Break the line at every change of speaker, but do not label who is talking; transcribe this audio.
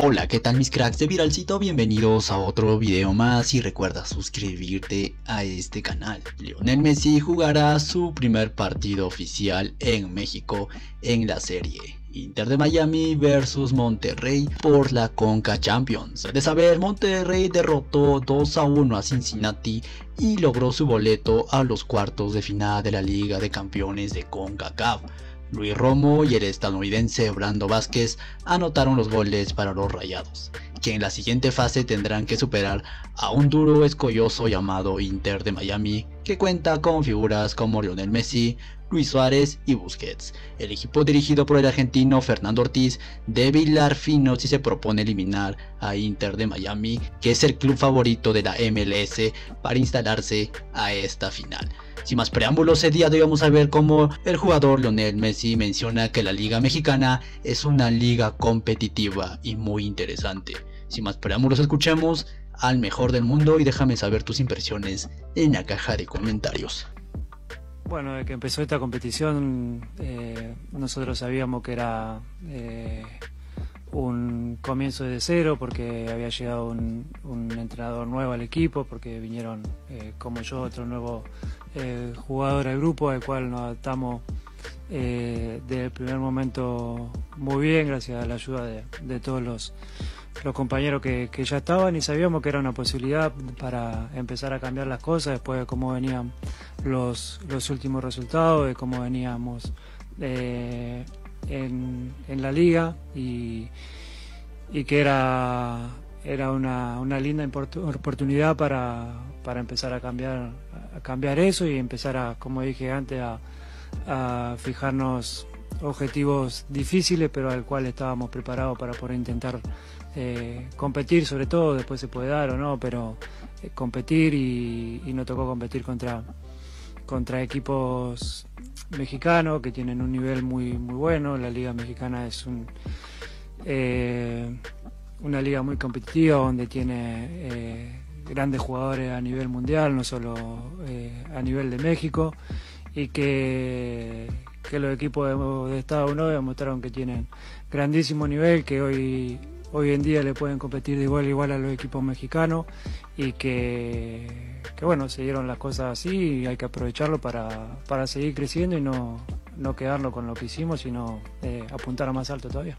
Hola, ¿qué tal mis cracks de Viralcito? Bienvenidos a otro video más y recuerda suscribirte a este canal. Lionel Messi jugará su primer partido oficial en México en la serie. Inter de Miami versus Monterrey por la Conca Champions. De saber, Monterrey derrotó 2 a 1 a Cincinnati y logró su boleto a los cuartos de final de la Liga de Campeones de CONCACAF. Luis Romo y el estadounidense Brando Vázquez anotaron los goles para los Rayados, que en la siguiente fase tendrán que superar a un duro escolloso llamado Inter de Miami, que cuenta con figuras como Lionel Messi, Luis Suárez y Busquets. El equipo dirigido por el argentino Fernando Ortiz debe hilar fino si se propone eliminar a Inter de Miami, que es el club favorito de la MLS, para instalarse a esta final. Sin más preámbulos, ese día debemos saber cómo el jugador Lionel Messi menciona que la Liga Mexicana es una liga competitiva y muy interesante. Sin más preámbulos, escuchemos al mejor del mundo y déjame saber tus impresiones en la caja de comentarios.
Bueno, de que empezó esta competición, eh, nosotros sabíamos que era eh, un comienzo de cero porque había llegado un, entrenador nuevo al equipo, porque vinieron, eh, como yo, otro nuevo jugador al grupo, al cual nos adaptamos desde el primer momento muy bien, gracias a la ayuda de todos los los compañeros que, ya estaban y sabíamos que era una posibilidad para empezar a cambiar las cosas después de cómo venían los, los últimos resultados, de cómo veníamos eh, en, la liga y, que era, era una, linda oportunidad para, empezar a cambiar, a cambiar eso y empezar a, como dije antes, a, a fijarnos objetivos difíciles, pero al cual estábamos preparados para poder intentar eh, competir, sobre todo, después se puede dar o no, pero eh, competir y, y, nos tocó competir contra, contra equipos mexicanos que tienen un nivel muy, muy bueno. La Liga Mexicana es un, eh, una liga muy competitiva donde tiene grandes jugadores a nivel mundial, no solo a nivel de México, y que que los equipos de, Estados Unidos demostraron que tienen grandísimo nivel, que hoy, hoy en día le pueden competir de igual a igual a los equipos mexicanos y que, que bueno, se dieron las cosas así y hay que aprovecharlo para, seguir creciendo y no, no quedarlo con lo que hicimos, sino eh, apuntar a más alto todavía.